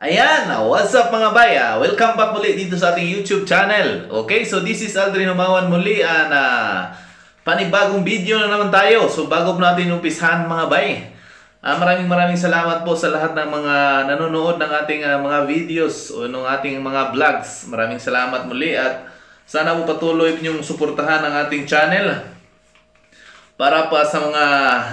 Ayan, what's up mga bay? Ah, welcome back muli dito sa ating YouTube channel. Okay, so this is Aldrin Humawan muli and uh, panibagong video na naman tayo. So bago natin umpisahan mga bay, ah, maraming maraming salamat po sa lahat ng mga nanonood ng ating ah, mga videos o ng ating mga vlogs. Maraming salamat muli at sana po patuloy ninyong suportahan ang ating channel para pa sa mga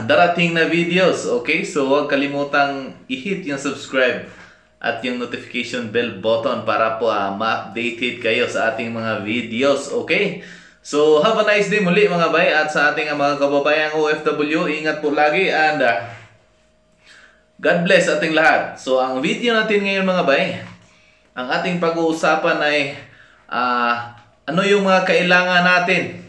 darating na videos. Okay, so huwag kalimutang i-hit yung subscribe at yung notification bell button para po uh, ma-updated kayo sa ating mga videos. Okay? So, have a nice day muli mga bay at sa ating uh, mga kababayang OFW, ingat po lagi and uh, God bless ating lahat. So, ang video natin ngayon mga bay, ang ating pag-uusapan ay uh, ano yung mga kailangan natin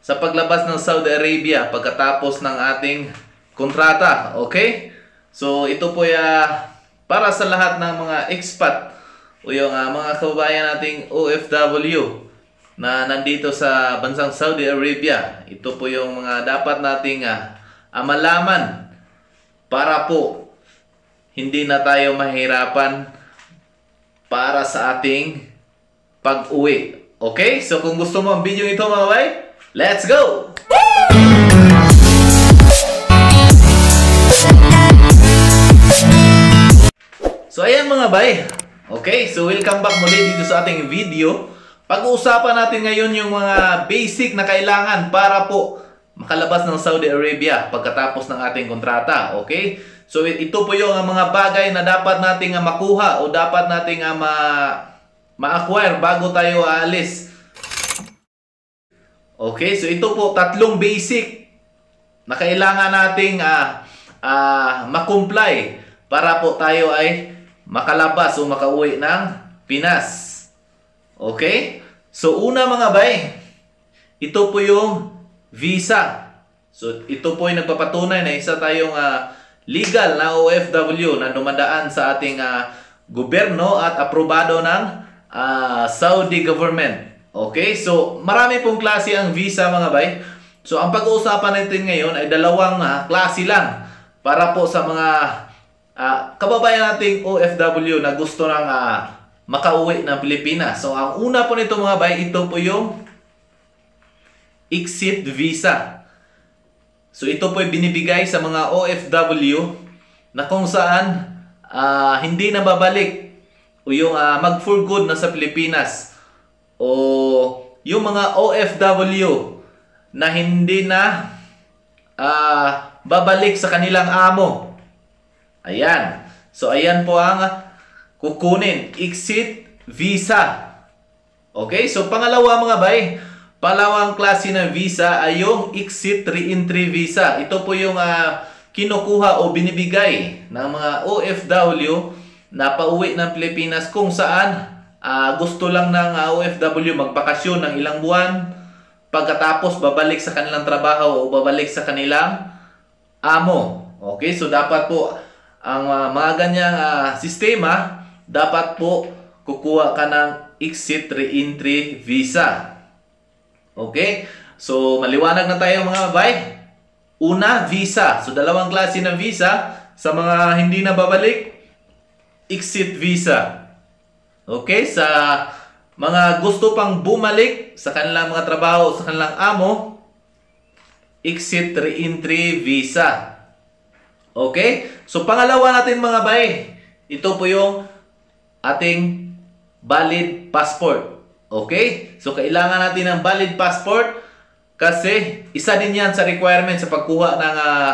sa paglabas ng Saudi Arabia pagkatapos ng ating kontrata. Okay? So, ito po ya para sa lahat ng mga expat o yung uh, mga kababayan nating OFW na nandito sa bansang Saudi Arabia. Ito po yung mga dapat nating uh, malaman para po hindi na tayo mahirapan para sa ating pag-uwi. Okay? So kung gusto mo ang video ito mga bay, let's go! So ayan mga bay. Okay, so welcome back muli dito sa ating video. Pag-uusapan natin ngayon yung mga basic na kailangan para po makalabas ng Saudi Arabia pagkatapos ng ating kontrata. Okay? So ito po yung mga bagay na dapat nating makuha o dapat nating ma ma-acquire bago tayo aalis. Okay, so ito po tatlong basic na kailangan nating uh, uh, makomply para po tayo ay makalabas o makauwi ng Pinas. Okay? So una mga bay, ito po yung visa. So ito po yung nagpapatunay na isa tayong uh, legal na OFW na dumadaan sa ating uh, gobyerno at aprobado ng uh, Saudi government. Okay? So marami pong klase ang visa mga bay. So ang pag-uusapan natin ngayon ay dalawang uh, klase lang para po sa mga uh, kababayan nating OFW na gusto nang uh, makauwi ng Pilipinas. So, ang una po nito mga bay, ito po yung exit visa. So, ito po ay binibigay sa mga OFW na kung saan uh, hindi na babalik o yung uh, mag for good na sa Pilipinas o yung mga OFW na hindi na uh, babalik sa kanilang amo Ayan. So, ayan po ang kukunin. Exit visa. Okay? So, pangalawa mga bay, palawang klase ng visa ay yung exit re-entry visa. Ito po yung uh, kinukuha o binibigay ng mga OFW na pauwi ng Pilipinas kung saan uh, gusto lang ng uh, OFW magbakasyon ng ilang buwan pagkatapos babalik sa kanilang trabaho o babalik sa kanilang amo. Okay? So, dapat po ang uh, mga ganyang uh, sistema, dapat po kukuha ka ng exit re-entry visa. Okay? So, maliwanag na tayo mga bay. Una, visa. So, dalawang klase ng visa. Sa mga hindi na babalik, exit visa. Okay? Sa mga gusto pang bumalik sa kanilang mga trabaho, sa kanilang amo, exit re-entry visa. Okay? So, pangalawa natin mga bay, ito po yung ating valid passport. Okay? So, kailangan natin ng valid passport kasi isa din yan sa requirement sa pagkuha ng uh,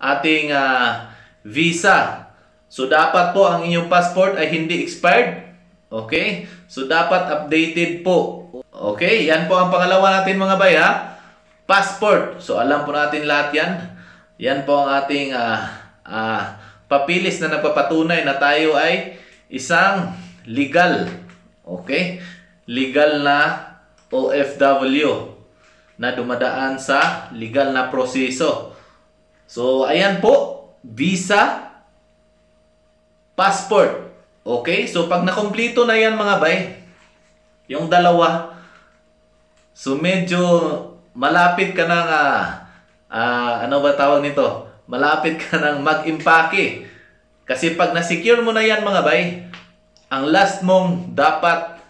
ating uh, visa. So, dapat po ang inyong passport ay hindi expired. Okay? So, dapat updated po. Okay? Yan po ang pangalawa natin mga bay ha. Passport. So, alam po natin lahat yan. Yan po ang ating uh, uh, papilis na nagpapatunay na tayo ay isang legal. Okay? Legal na OFW na dumadaan sa legal na proseso. So, ayan po. Visa, passport. Okay? So, pag nakomplito na yan mga bay, yung dalawa, so medyo malapit ka na nga uh, ano ba tawag nito? Malapit ka nang mag-impake Kasi pag na-secure mo na yan mga bay, ang last mong dapat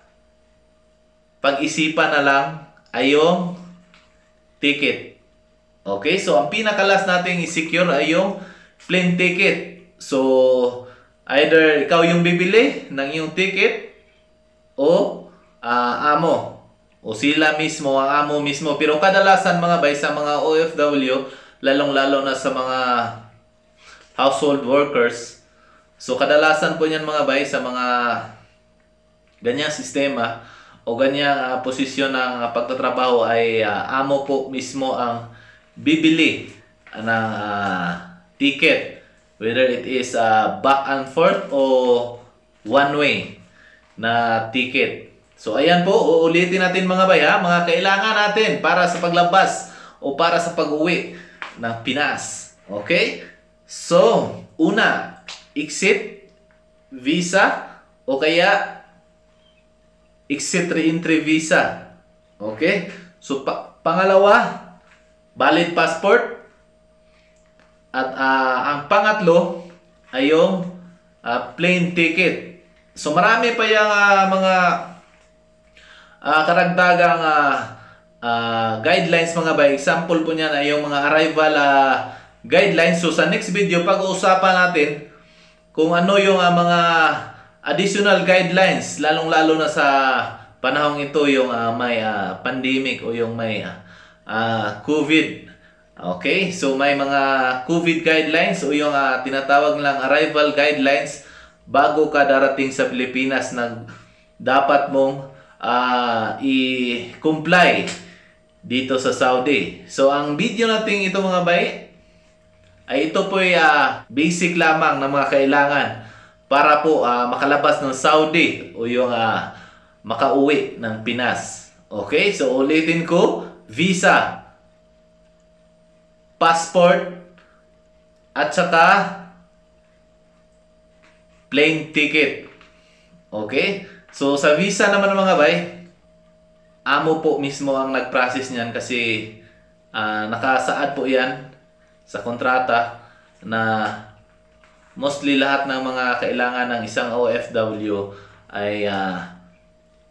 pag-isipan na lang ay yung ticket. Okay, so ang pinaka-last nating i-secure ay yung plane ticket. So, either ikaw yung bibili ng iyong ticket o ah, amo o sila mismo, ang amo mismo. Pero kadalasan mga bay sa mga OFW, lalong-lalo na sa mga household workers, so kadalasan po niyan mga bay sa mga ganyang sistema o ganyang ah, posisyon ng ah, pagtatrabaho ay ah, amo po mismo ang bibili ng ah, ticket. Whether it is ah, back and forth o one way na ticket. So ayan po, uulitin natin mga bay ha, mga kailangan natin para sa paglabas o para sa pag-uwi ng Pinas. Okay? So, una, exit, visa, o kaya exit re-entry visa. Okay? So, pa- pangalawa, valid passport. At ah, ang pangatlo ay yung ah, plane ticket. So, marami pa yung ah, mga ah, karagdagang ah, ah, guidelines mga ba. Example po niyan ay yung mga arrival ah, guidelines. So, sa next video, pag-uusapan natin kung ano yung ah, mga additional guidelines lalong-lalo na sa panahong ito yung ah, may ah, pandemic o yung may ah, COVID. Okay? So may mga COVID guidelines o yung ah, tinatawag lang arrival guidelines bago ka darating sa Pilipinas na dapat mong ah, i-comply dito sa Saudi. So ang video natin ito mga bay ay ito po ay ah, basic lamang na mga kailangan para po ah, makalabas ng Saudi o yung ah, makauwi ng Pinas. Okay? So ulitin ko, visa, passport, at saka plane ticket. Okay? So sa visa naman mga bay, amo po mismo ang nag-process niyan kasi ah, nakasaad po yan sa kontrata na mostly lahat ng mga kailangan ng isang OFW ay ah,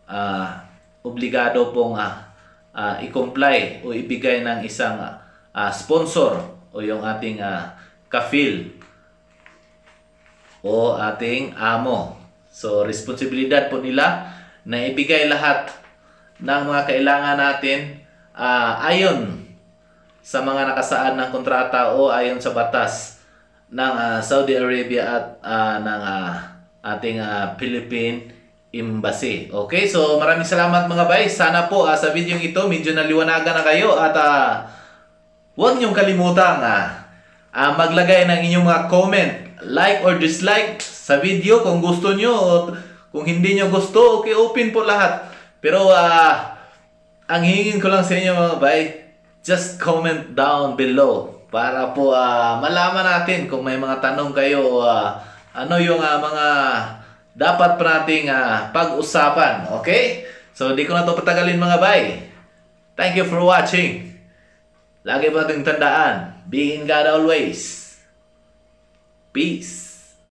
ah, obligado pong ah, ah, i-comply o ibigay ng isang ah, sponsor o yung ating ah, kafil o ating amo. So, responsibilidad po nila na ibigay lahat ng mga kailangan natin ah, ayon sa mga nakasaad ng kontrata o ayon sa batas ng ah, Saudi Arabia at ah, ng ah, ating ah, Philippine Embassy. Okay, so maraming salamat mga bay. Sana po ah, sa video ito medyo naliwanagan na kayo at ah, huwag niyong kalimutan ah, ah, maglagay ng inyong mga comment, like or dislike sa video kung gusto nyo o kung hindi nyo gusto, okay, open po lahat. Pero ah, ang hingin ko lang sa inyo mga bay, just comment down below para po ah, malaman natin kung may mga tanong kayo ah, ano yung ah, mga dapat pa nating ah, pag-usapan. Okay? So, di ko na to patagalin mga bay. Thank you for watching. Lagi po nating tandaan, be in God always. Peace.